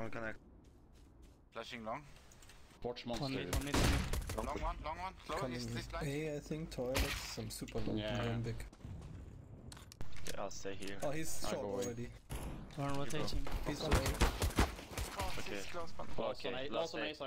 One connect. Flashing long. Watch One mid, one mid, one mid. Long long one, long one. Close, is this line? Hey, I think, toilets, some super long. Yeah. yeah. big. Yeah, I'll stay here. Oh, he's I short already. One rotating. He's on A. Okay. he's close, but Last Okay, on A, last last